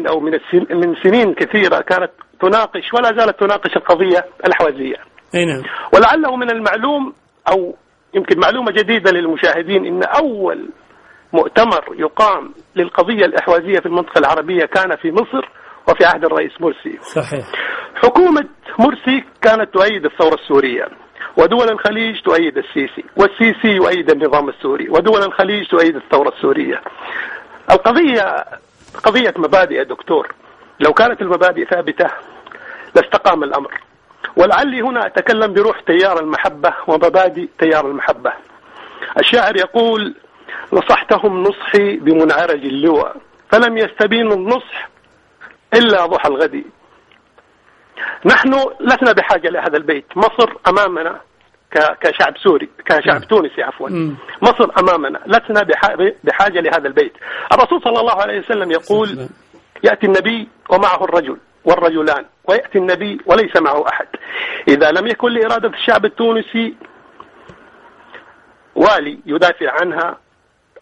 أو من السن من سنين كثيرة كانت تناقش ولا زالت تناقش القضية الأحوازية أي نعم. ولعله من المعلوم أو يمكن معلومة جديدة للمشاهدين إن أول مؤتمر يقام للقضية الإحوازية في المنطقة العربية كان في مصر وفي عهد الرئيس مرسي. صحيح. حكومة مرسي كانت تؤيد الثورة السورية ودول الخليج تؤيد السيسي والسيسي يؤيد النظام السوري ودول الخليج تؤيد الثورة السورية. القضية قضية مبادئ يا دكتور. لو كانت المبادئ ثابتة لاستقام الأمر. ولعلي هنا أتكلم بروح تيار المحبة ومبادئ تيار المحبة. الشاعر يقول نصحتهم نصحي بمنعرج اللواء فلم يستبين النصح إلا ضحى الغد نحن لسنا بحاجة لهذا البيت. مصر أمامنا كشعب سوري كشعب نعم. تونسي عفوا. مصر أمامنا. لسنا بحاجة لهذا البيت. الرسول صلى الله عليه وسلم يقول يأتي النبي ومعه الرجل والرجلان ويأتي النبي وليس معه أحد. إذا لم يكن لإرادة الشعب التونسي والي يدافع عنها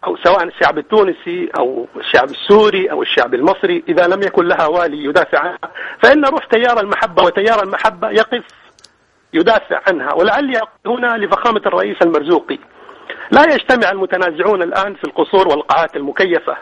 أو سواء الشعب التونسي أو الشعب السوري أو الشعب المصري إذا لم يكن لها والي يدافع عنها فإن روح تيار المحبة وتيار المحبة يقف يدافع عنها ولعلي هنا لفخامة الرئيس المرزوقي. لا يجتمع المتنازعون الآن في القصور والقاعات المكيفة.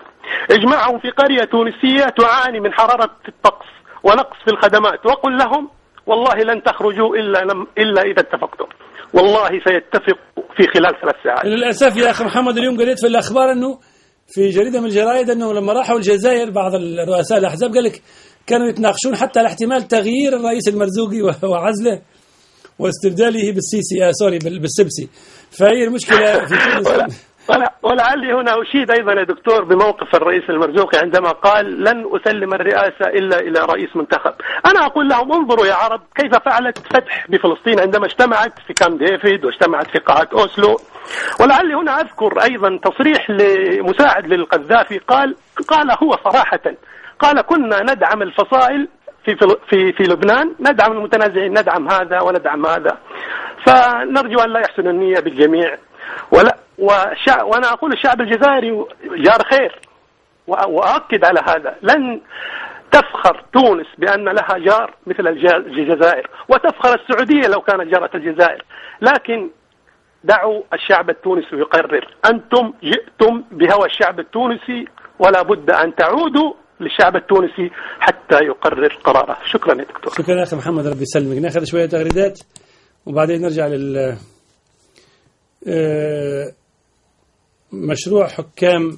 اجمعهم في قرية تونسية تعاني من حرارة الطقس ونقص في الخدمات. وقل لهم والله لن تخرجوا إلا, لم إلا إذا اتفقتم. والله سيتفق في خلال ثلاث ساعات. للأسف يا أخي محمد اليوم قريت في الأخبار أنه في جريدة من الجرائد أنه لما راحوا الجزائر بعض الرؤساء الأحزاب قال لك كانوا يتناقشون حتى على احتمال تغيير الرئيس المرزوقي وعزله. واستبداله بالسيسي آه sorry بالسبسي فهي المشكلة في تونس ولعلي هنا أشيد أيضا يا دكتور بموقف الرئيس المرزوقي عندما قال لن أسلم الرئاسة إلا إلى رئيس منتخب. أنا أقول لهم انظروا يا عرب كيف فعلت فتح بفلسطين عندما اجتمعت في كامب ديفيد واجتمعت في قاعة أوسلو. ولعلي هنا أذكر أيضا تصريح لمساعد للقذافي قال قال هو صراحة قال كنا ندعم الفصائل في في في لبنان ندعم المتنازعين ندعم هذا وندعم هذا. فنرجو أن لا يحسن النية بالجميع. ولا وأنا أقول الشعب الجزائري جار خير. وأؤكد على هذا. لن تفخر تونس بأن لها جار مثل الجزائر. وتفخر السعودية لو كانت جارة الجزائر. لكن دعوا الشعب التونسي يقرر. أنتم جئتم بهوى الشعب التونسي. ولا بد أن تعودوا للشعب التونسي حتى يقرر قراره. شكرا يا دكتور. شكرا أخي محمد ربي يسلمك. ناخذ شوية تغريدات وبعدين نرجع لل آه، مشروع حكام